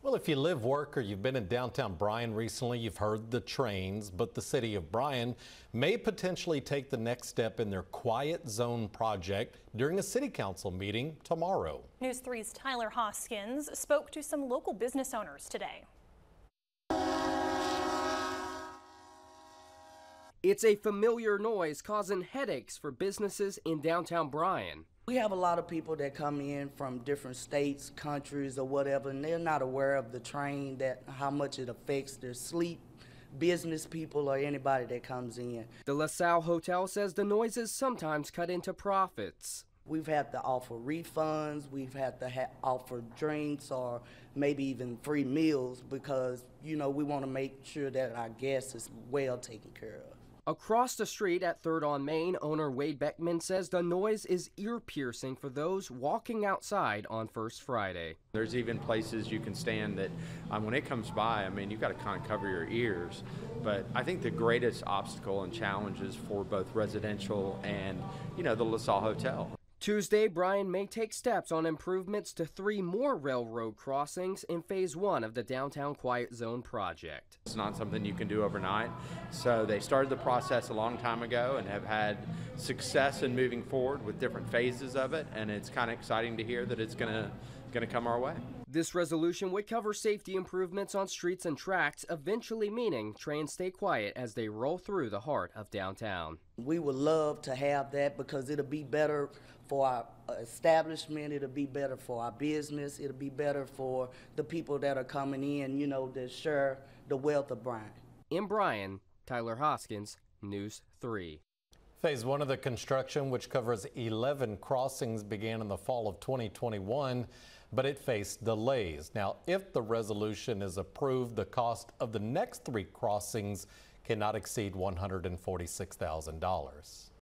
Well, if you live, work, or you've been in downtown Bryan recently, you've heard the trains, but the city of Bryan may potentially take the next step in their quiet zone project during a city council meeting tomorrow. News 3's Tyler Hoskins spoke to some local business owners today. It's a familiar noise causing headaches for businesses in downtown Bryan. We have a lot of people that come in from different states, countries, or whatever, and they're not aware of the train that how much it affects their sleep, business people, or anybody that comes in. The LaSalle Hotel says the noises sometimes cut into profits. We've had to offer refunds, we've had to ha- offer drinks, or maybe even free meals because you know we want to make sure that our guests is well taken care of. Across the street at 3rd on Main, owner Wade Beckman says the noise is ear piercing for those walking outside on First Friday. There's even places you can stand that um, when it comes by, I mean, you've got to kind of cover your ears. But I think the greatest obstacle and challenges for both residential and, you know, the LaSalle Hotel. Tuesday, Bryan may take steps on improvements to three more railroad crossings in phase one of the Downtown Quiet Zone project. It's not something you can do overnight. So they started the process a long time ago and have had success in moving forward with different phases of it. And it's kind of exciting to hear that it's going to going to come our way. This resolution would cover safety improvements on streets and tracks, eventually meaning trains stay quiet as they roll through the heart of downtown. We would love to have that because it'll be better for our establishment, it'll be better for our business, it'll be better for the people that are coming in, you know, to share the wealth of Bryan. In Bryan, Tyler Hoskins, News 3. Phase one of the construction, which covers 11 crossings, began in the fall of 2021, but it faced delays. Now, if the resolution is approved, the cost of the next three crossings cannot exceed $146,000.